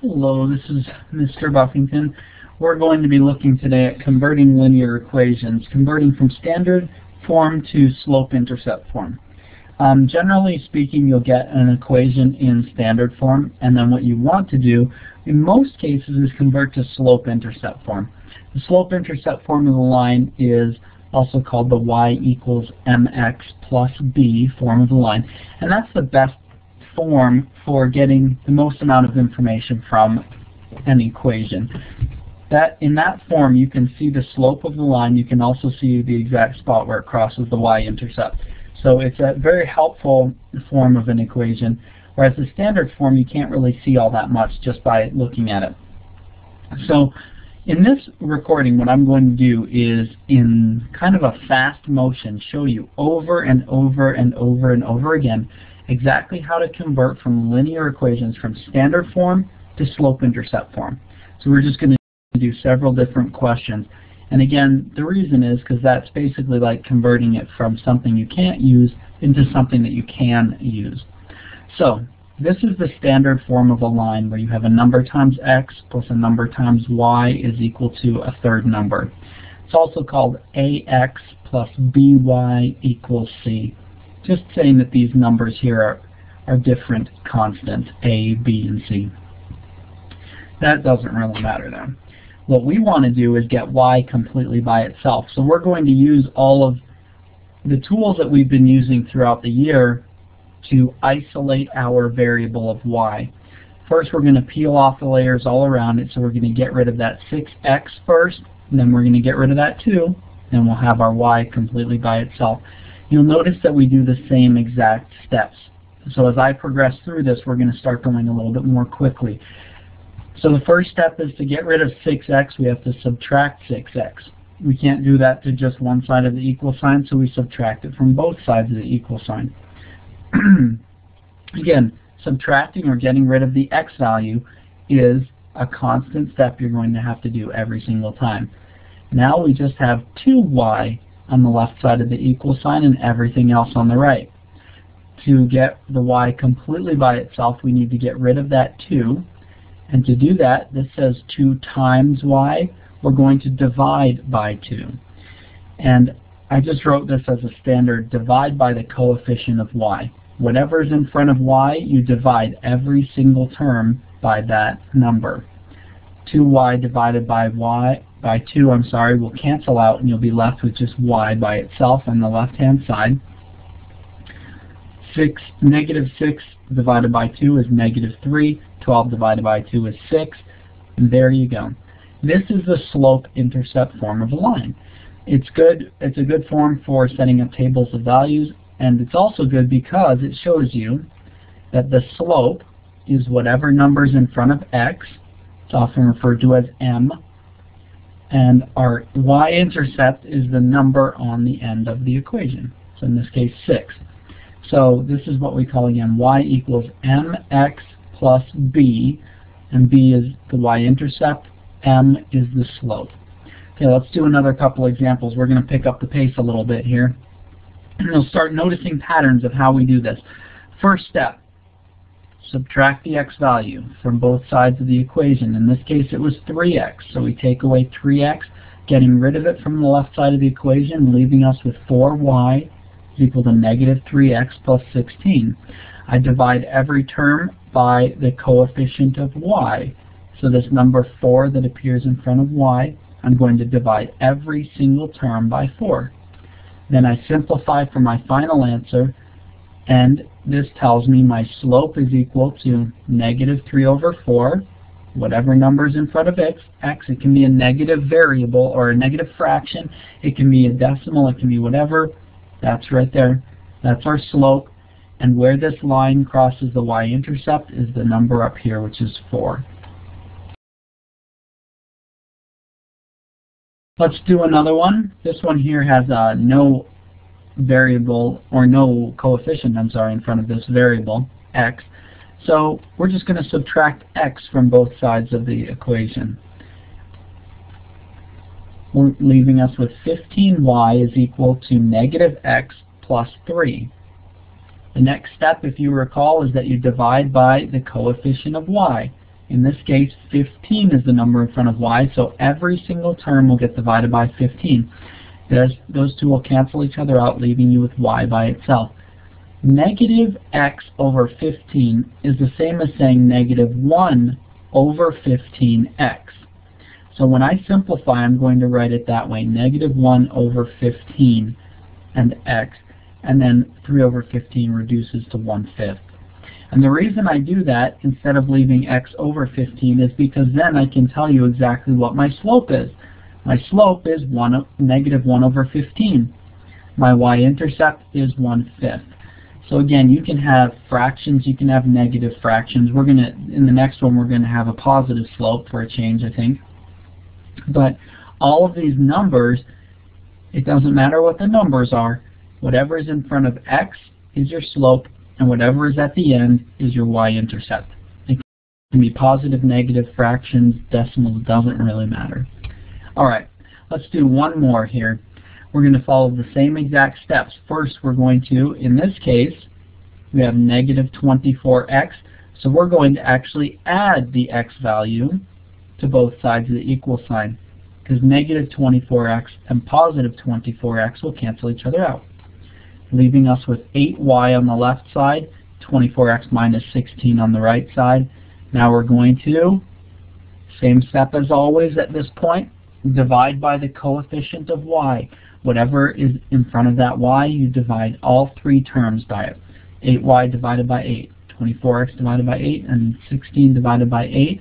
Hello, this is Mr. Buffington. We're going to be looking today at converting linear equations, converting from standard form to slope-intercept form. Um, generally speaking, you'll get an equation in standard form, and then what you want to do, in most cases, is convert to slope-intercept form. The slope-intercept form of the line is also called the y equals mx plus b form of the line, and that's the best form for getting the most amount of information from an equation. That In that form, you can see the slope of the line. You can also see the exact spot where it crosses the y-intercept. So it's a very helpful form of an equation, whereas the standard form, you can't really see all that much just by looking at it. So in this recording, what I'm going to do is, in kind of a fast motion, show you over and over and over and over again exactly how to convert from linear equations from standard form to slope-intercept form. So we're just going to do several different questions. And again, the reason is because that's basically like converting it from something you can't use into something that you can use. So this is the standard form of a line where you have a number times x plus a number times y is equal to a third number. It's also called ax plus by equals c just saying that these numbers here are, are different constants, A, B, and C. That doesn't really matter though. What we want to do is get y completely by itself. So we're going to use all of the tools that we've been using throughout the year to isolate our variable of y. First we're going to peel off the layers all around it, so we're going to get rid of that 6x first, and then we're going to get rid of that 2, and we'll have our y completely by itself. You'll notice that we do the same exact steps. So as I progress through this, we're going to start going a little bit more quickly. So the first step is to get rid of 6x, we have to subtract 6x. We can't do that to just one side of the equal sign, so we subtract it from both sides of the equal sign. Again, subtracting or getting rid of the x value is a constant step you're going to have to do every single time. Now we just have 2y on the left side of the equal sign and everything else on the right. To get the y completely by itself, we need to get rid of that 2. And to do that, this says 2 times y. We're going to divide by 2. And I just wrote this as a standard, divide by the coefficient of y. Whatever is in front of y, you divide every single term by that number. 2y divided by y by 2, I'm sorry, will cancel out and you'll be left with just y by itself on the left-hand side. 6, negative 6 divided by 2 is negative 3. 12 divided by 2 is 6. And there you go. This is the slope-intercept form of a line. It's good. It's a good form for setting up tables of values, and it's also good because it shows you that the slope is whatever number's in front of x. It's often referred to as m and our y-intercept is the number on the end of the equation. So in this case, 6. So this is what we call again y equals mx plus b, and b is the y-intercept, m is the slope. Okay, let's do another couple examples. We're going to pick up the pace a little bit here. And you'll start noticing patterns of how we do this. First step, subtract the x value from both sides of the equation. In this case it was 3x, so we take away 3x, getting rid of it from the left side of the equation, leaving us with 4y is equal to negative 3x plus 16. I divide every term by the coefficient of y. So this number 4 that appears in front of y, I'm going to divide every single term by 4. Then I simplify for my final answer, and this tells me my slope is equal to negative 3 over 4, whatever number is in front of x, x, it can be a negative variable or a negative fraction, it can be a decimal, it can be whatever, that's right there, that's our slope, and where this line crosses the y-intercept is the number up here, which is 4. Let's do another one. This one here has uh, no variable, or no coefficient, I'm sorry, in front of this variable, x. So we're just going to subtract x from both sides of the equation. We're leaving us with 15y is equal to negative x plus 3. The next step, if you recall, is that you divide by the coefficient of y. In this case, 15 is the number in front of y, so every single term will get divided by 15. There's, those two will cancel each other out, leaving you with y by itself. Negative x over 15 is the same as saying negative 1 over 15x. So when I simplify, I'm going to write it that way, negative 1 over 15 and x, and then 3 over 15 reduces to 1 fifth. And the reason I do that instead of leaving x over 15 is because then I can tell you exactly what my slope is. My slope is 1 negative 1 over 15. My y-intercept is 1 fifth. So again, you can have fractions, you can have negative fractions. We're to, in the next one, we're going to have a positive slope for a change, I think. But all of these numbers, it doesn't matter what the numbers are. Whatever is in front of x is your slope, and whatever is at the end is your y-intercept. It can be positive, negative, fractions, decimals, doesn't really matter. Alright, let's do one more here we're going to follow the same exact steps. First, we're going to, in this case, we have negative 24x, so we're going to actually add the x value to both sides of the equal sign, because negative 24x and positive 24x will cancel each other out, leaving us with 8y on the left side, 24x minus 16 on the right side. Now we're going to, same step as always at this point, divide by the coefficient of y. Whatever is in front of that y, you divide all three terms by it. 8y divided by 8, 24x divided by 8, and 16 divided by 8.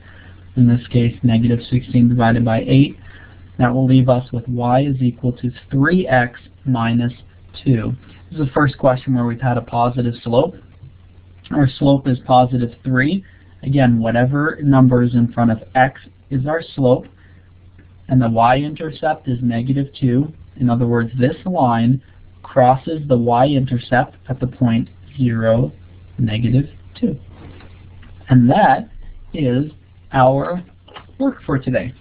In this case, negative 16 divided by 8. That will leave us with y is equal to 3x minus 2. This is the first question where we've had a positive slope. Our slope is positive 3. Again, whatever number is in front of x is our slope, and the y-intercept is negative 2. In other words, this line crosses the y-intercept at the point 0, negative 2. And that is our work for today.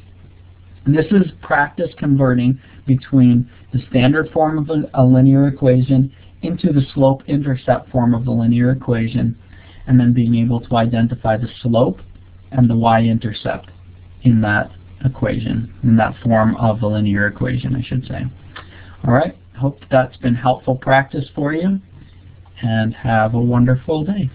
And this is practice converting between the standard form of a, linear equation into the slope-intercept form of the linear equation, and then being able to identify the slope and the y-intercept in that equation, in that form of the linear equation, I should say. All right, hope that's been helpful practice for you, and have a wonderful day.